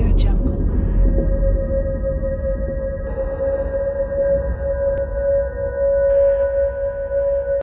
Audio Jungle.